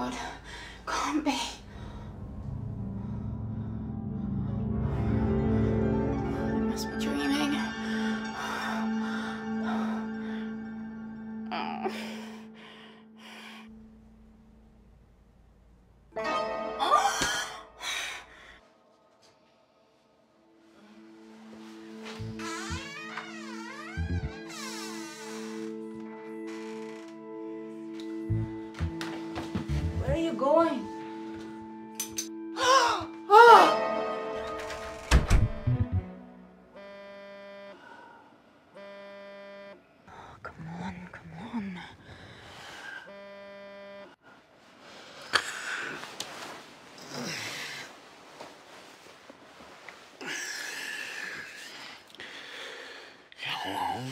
god. Can't be. I must be dreaming. Oh. Where are you going? Come on, come on. Hello?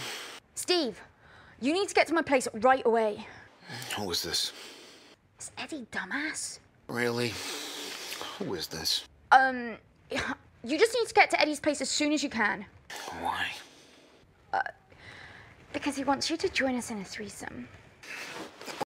Steve, you need to get to my place right away. Who is this? It's Eddie, dumbass. Really? Who is this? Um, you just need to get to Eddie's place as soon as you can. Why? Uh, Because he wants you to join us in a threesome.